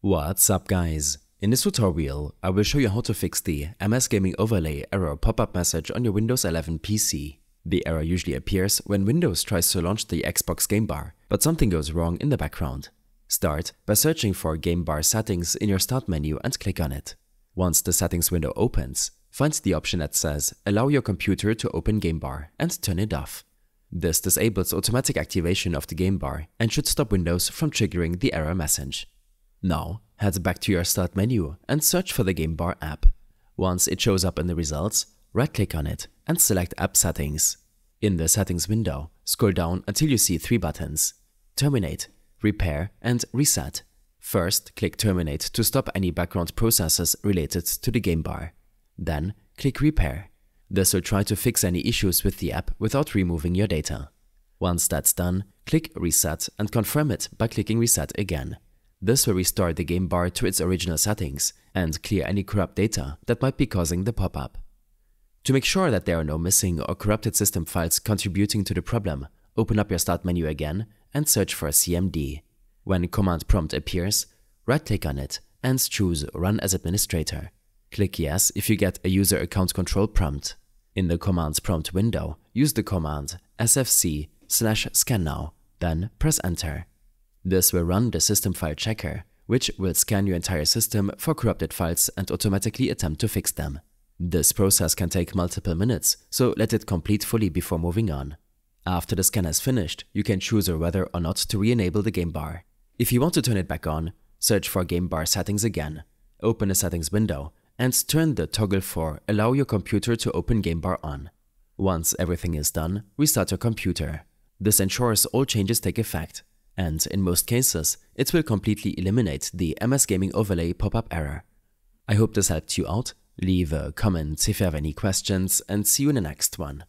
What's up guys? In this tutorial, I will show you how to fix the MS Gaming Overlay error pop-up message on your Windows 11 PC. The error usually appears when Windows tries to launch the Xbox Game Bar, but something goes wrong in the background. Start by searching for Game Bar settings in your Start menu and click on it. Once the settings window opens, find the option that says Allow your computer to open Game Bar and turn it off. This disables automatic activation of the game bar and should stop Windows from triggering the error message. Now, head back to your Start menu and search for the Game Bar app. Once it shows up in the results, right-click on it and select App Settings. In the Settings window, scroll down until you see three buttons, Terminate, Repair and Reset. First, click Terminate to stop any background processes related to the game bar. Then, click Repair. This will try to fix any issues with the app without removing your data. Once that's done, click Reset and confirm it by clicking Reset again. This will restore the game bar to its original settings and clear any corrupt data that might be causing the pop-up. To make sure that there are no missing or corrupted system files contributing to the problem, open up your Start menu again and search for CMD. When Command Prompt appears, right-click on it and choose Run as Administrator. Click Yes if you get a user account control prompt. In the Commands prompt window, use the command sfc slash scan now, then press enter. This will run the system file checker, which will scan your entire system for corrupted files and automatically attempt to fix them. This process can take multiple minutes, so let it complete fully before moving on. After the scan has finished, you can choose whether or not to re-enable the game bar. If you want to turn it back on, search for game bar settings again, open the settings window and turn the toggle for Allow your computer to open game bar on. Once everything is done, restart your computer. This ensures all changes take effect, and in most cases, it will completely eliminate the MS Gaming Overlay pop-up error. I hope this helped you out. Leave a comment if you have any questions and see you in the next one.